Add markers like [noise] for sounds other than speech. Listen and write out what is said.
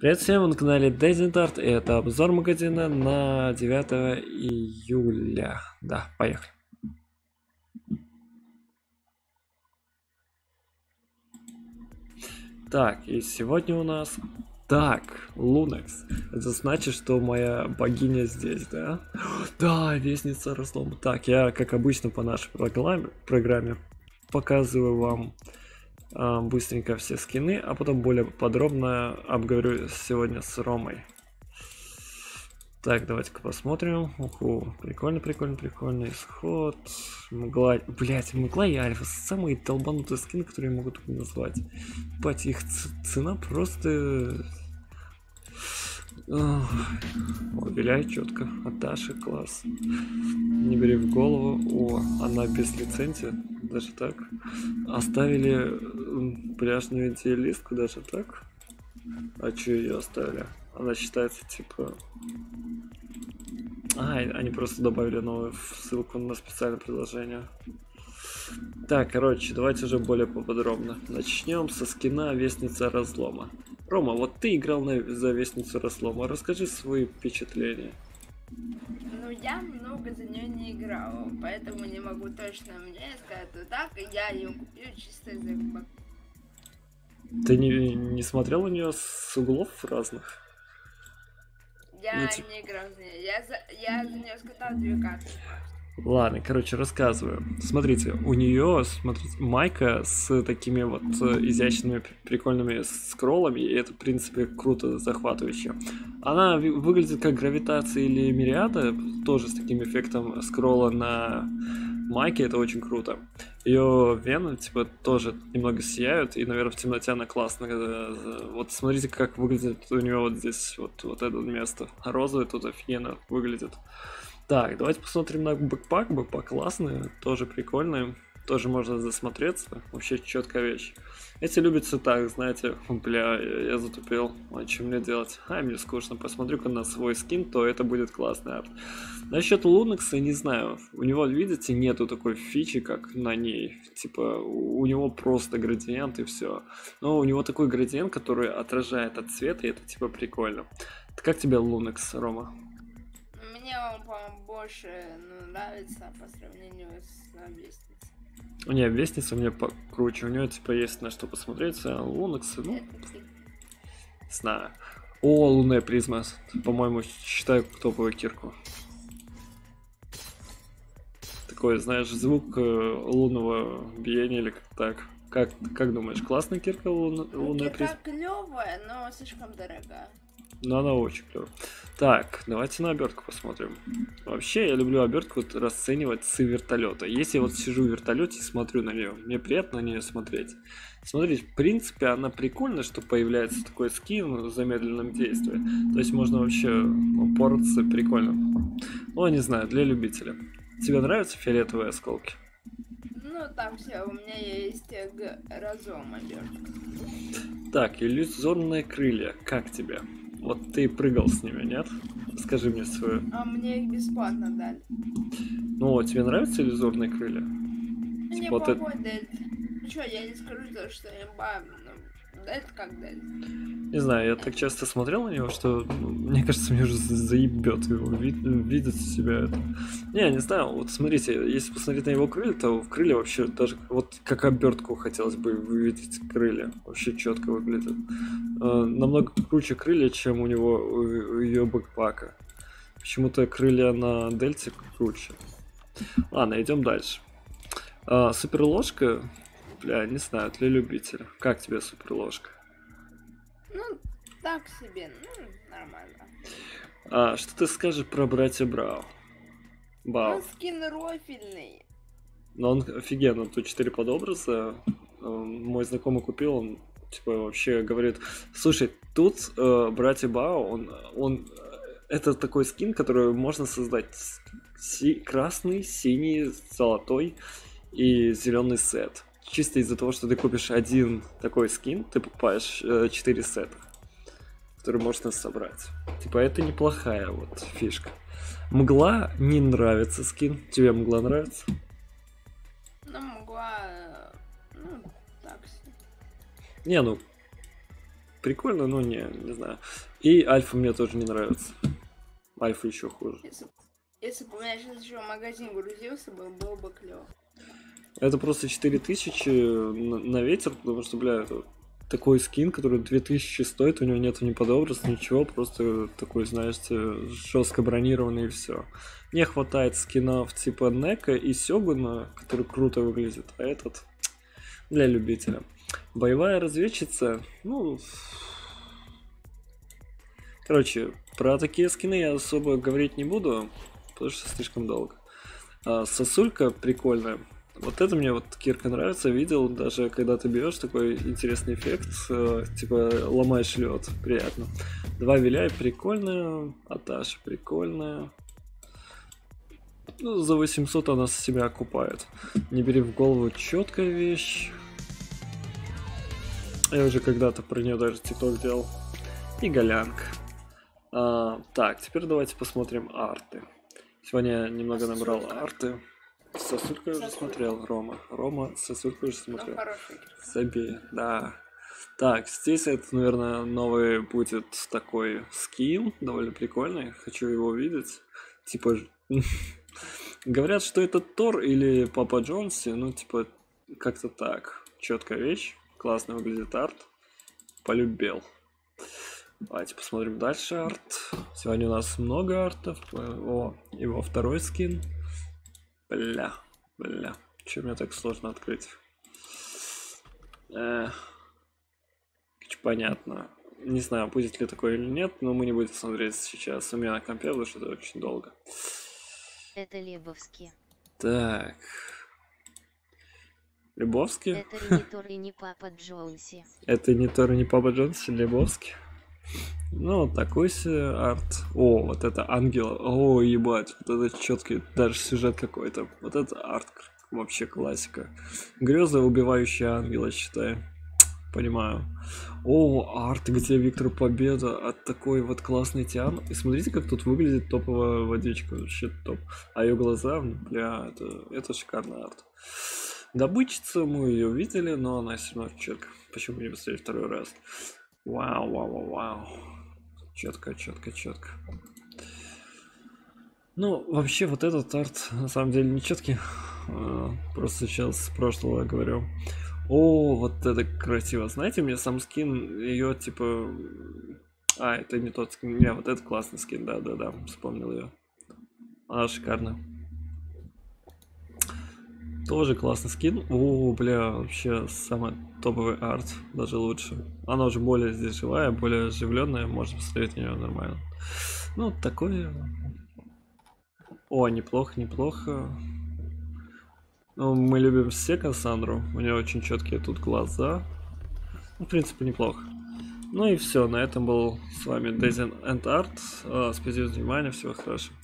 Привет всем, вы на канале Дезинтарт, и это обзор магазина на 9 июля. Да, поехали. Так, и сегодня у нас... Так, Лунекс. Это значит, что моя богиня здесь, да? [gasps] Да, Вестница разлома. Так, я, как обычно, по нашей программе, программе показываю вам быстренько все скины, а потом более подробно обговорю сегодня с Ромой. Так, давайте-ка посмотрим. Уху, прикольно, прикольно, прикольный исход. Мгла... Блять, мгла и альфа. Самые долбанутые скины, которые я могу тут назвать. Бать, их цена просто... О, виляй четко. Аташа, класс. Не бери в голову. О, она без лицензии. Даже так. Оставили пляжную идеалистку даже так. А что ее оставили? Она считается типа... А, они просто добавили новую ссылку на специальное приложение. Так, короче, давайте уже более поподробно. Начнем со скина Вестница Разлома. Рома, вот ты играл на, за Вестницу Разлома. Расскажи свои впечатления. Ну, я много за нее не играла, поэтому не могу точно мне сказать, но так я ее купил чисто за Ты не, не смотрел на нее с углов разных? Я ну, не играл за нее. Я за, я за нее скатал две карты. Ладно, короче, рассказываю. Смотрите, у нее, смотрите, майка с такими вот э, изящными, прикольными скроллами, и это, в принципе, круто, захватывающе. Она выглядит как гравитация или мириада, тоже с таким эффектом скролла на майке, это очень круто. Ее вены, типа, тоже немного сияют, и, наверное, в темноте она классная. Э, вот смотрите, как выглядит у нее вот здесь, вот, вот это место. Розовый тут офигенно выглядит. Так, давайте посмотрим на бэкпак. Бэкпак классный, тоже прикольный. Тоже можно засмотреться. Вообще четкая вещь. Эти любятся так, знаете, [laughs] бля, я, я затупил, а что мне делать? А, мне скучно, посмотрю-ка на свой скин, то это будет классный арт. Насчет Лунекса, не знаю, у него, видите, нету такой фичи, как на ней. Типа, у него просто градиент и все. Но у него такой градиент, который отражает от цвета, и это типа прикольно. Как тебе Лунекс, Рома? Мне он, по-моему, больше ну, нравится по сравнению с Вестницей. Не, Вестница мне покруче. У него типа есть на что посмотреть. А Лунекс, ну... Не знаю. О, лунная призма. По-моему, считаю топовую кирку. Такой, знаешь, звук э, лунного биения или как так. Как, как думаешь, классная кирка лун, лунная призма? Кирка клевая, но слишком дорогая. Но она очень клевая. Так, давайте на обертку посмотрим. Вообще, я люблю обертку вот расценивать с вертолета. Если я вот сижу в вертолете и смотрю на нее, мне приятно на нее смотреть. Смотрите, в принципе, она прикольная, что появляется такой скин в замедленном действии. То есть можно вообще упороться прикольно. Ну, не знаю, для любителя. Тебе нравятся фиолетовые осколки? Ну, там все, у меня есть разум обертка. Так, иллюзорные крылья, как тебе? Вот ты прыгал с ними, нет? Скажи мне свою. А мне их бесплатно дали. Ну, тебе нравятся иллюзорные крылья? Мне типа, это... дельт. Чё, я не скажу то, что имба, дельт как дельт. Не знаю, я так часто смотрел на него, что ну, мне кажется, мне уже заебет его вид, видеть себя это. Не, не знаю, вот смотрите, если посмотреть на его крылья, то в крылья вообще даже вот как обертку хотелось бы увидеть крылья. Вообще четко выглядит. Э, намного круче крылья, чем у него у ее бэкпака. Почему-то крылья на дельте круче. Ладно, идем дальше. А, суперложка, бля, не знаю, для любителя. Как тебе суперложка? Ну, так себе, ну, нормально. А что ты скажешь про братья Брау? Бау. Он скин рофильный. Но он офигенно, тут 4 подобраза. Э, мой знакомый купил, он типа вообще говорит, слушай, тут э, братья Бао, он, он, это такой скин, который можно создать си красный, синий, золотой и зеленый сет. Чисто из-за того, что ты купишь один такой скин, ты покупаешь э, 4 сета, которые можно собрать. Типа это неплохая вот фишка. Мгла не нравится скин. Тебе мгла нравится? Ну, мгла... Ну, так Не, ну, прикольно, но не, не знаю. И альфа мне тоже не нравится. Альфа еще хуже. Если, если бы у меня сейчас еще магазин грузился, был, было бы клево. Это просто 4000 на, на ветер, потому что, бля, это такой скин, который 2000 стоит, у него нет ни подобраться, ничего, просто такой, знаешь, жестко бронированный и все. Не хватает скинов типа Нека и Сёгуна, который круто выглядит, а этот для любителя. Боевая разведчица, ну... Короче, про такие скины я особо говорить не буду, потому что слишком долго. А, сосулька прикольная. Вот это мне вот Кирка нравится, видел, даже когда ты берешь такой интересный эффект, э, типа ломаешь лед, приятно. Два виляй, прикольная, Аташа прикольная. Ну, за 800 она себя окупает. Не бери в голову четкая вещь. Я уже когда-то про нее даже титок делал. И голянка. А, так, теперь давайте посмотрим арты. Сегодня я немного набрал арты. Сосулька уже смотрел, Рома. Рома сосульку уже смотрел. Забей, да. Так, здесь это, наверное, новый будет такой скин, довольно прикольный. Хочу его увидеть. Типа, [laughs] говорят, что это Тор или Папа Джонси, ну, типа, как-то так. Четкая вещь, классно выглядит арт. Полюбил. Давайте посмотрим дальше арт. Сегодня у нас много артов. О, его второй скин. Бля, бля. Чем мне так сложно открыть? Эх. Понятно. Не знаю, будет ли такое или нет, но мы не будем смотреть сейчас. У меня на компе, потому что это очень долго. Это Лебовский. Так. Лебовский? Это не Тор и не Папа Джонси. Это не Тор и не Папа Джонси, Лебовский. Ну, такой себе арт. О, вот это ангел. О, ебать, вот это четкий, даже сюжет какой-то. Вот это арт вообще классика. Грезы убивающие ангела, считаю. Понимаю. О, арт, где Виктор Победа от такой вот классной Тиан. И смотрите, как тут выглядит топовая водичка. Вообще топ. А ее глаза, бля, это, это шикарный арт. Добычица, мы ее видели, но она все равно четко. Почему не посмотреть второй раз? Вау, вау, вау, вау. Четко, четко, четко. Ну, вообще, вот этот арт, на самом деле, не четкий. А, просто сейчас с прошлого говорю. О, вот это красиво. Знаете, мне сам скин, ее типа... А, это не тот скин. Не, вот это классный скин, да-да-да, вспомнил ее. Она шикарная. Тоже классный скин. О, бля, вообще самый топовый арт, даже лучше. Она уже более здесь живая, более оживленная, можно посмотреть на нее нормально. Ну, такое... О, неплохо, неплохо. Ну, мы любим все Кассандру, у нее очень четкие тут глаза. Ну, в принципе, неплохо. Ну и все, на этом был с вами Daisy and Art. Спасибо за внимание, всего хорошего.